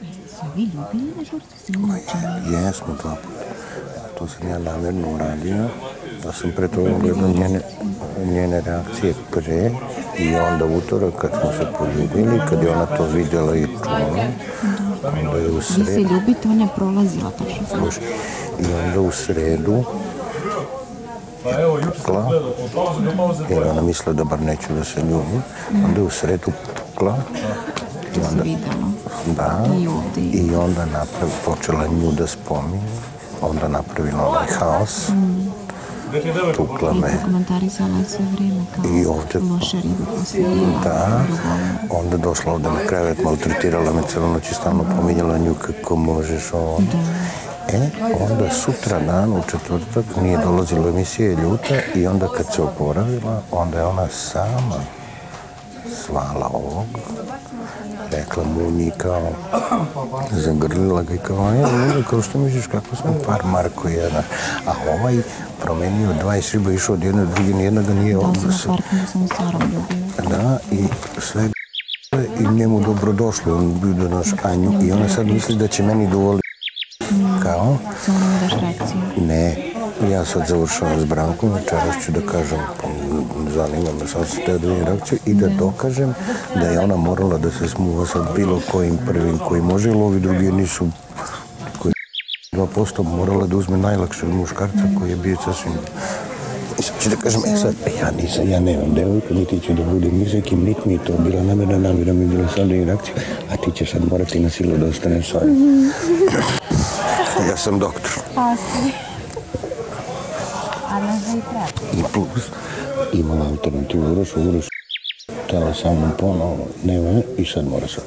se vi ljubili žurci se mučili? Jesmo dva puta. To sam ja namjerno uradio. Da sam pre toga gledao njene, njene reakcije pre i onda utorak kad smo se poljubili, kad je ona to vidjela i čula, onda je u Vi se sredu, ljubite, ona je prolazila sam. slušaj, i onda u sredu pukla, jer ona mislila da bar neću da se ljubim, onda je u sredu pukla, i onda, da, I onda napravi, počela nju da spominje, onda napravila onaj haos, tukla me, I ovdje- da, onda došla ovdje na krevet, maltretirala me cijelu noć i stalno pominjala nju kako možeš ovo. E, onda sutra dan u četvrtak nije dolazila emisija je ljuta i onda kad se oporavila, onda je ona sama svala ovog, rekla mu njih kao, zagrlila ga i kao, ja, Lula, kao što misliš kako smo par Marko jedan, a ovaj promenio 20 riba, išao od jedne druge, nijedna ga nije Da sam starom. Da, i sve i njemu dobrodošlo, on bio do naš Anju i ona sad misli da će meni dovoliti kao, Samo ne daš reakcije. ne, ja sad završavam s Brankom, večeras ću da kažem, zanima me, sad se te dvije reakcije i da dokažem da je ona morala da se smuva sa bilo kojim prvim koji može, ili ovi drugi nisu koji 2% morala da uzme najlakše od muškarca koji je bio sasvim sad ću da kažem, e sad, ja nisam, ja nemam devojku, niti ću da budem ni kim, niti mi je to bila namjerna, namjera mi je bila sada i reakcija, a ti ćeš sad morati na silu da ostaneš s ovim. ja sam doktor. I plus, imala alternativu Urošu, Uroš, tela sa mnom ponovo, nema, i sad mora sad.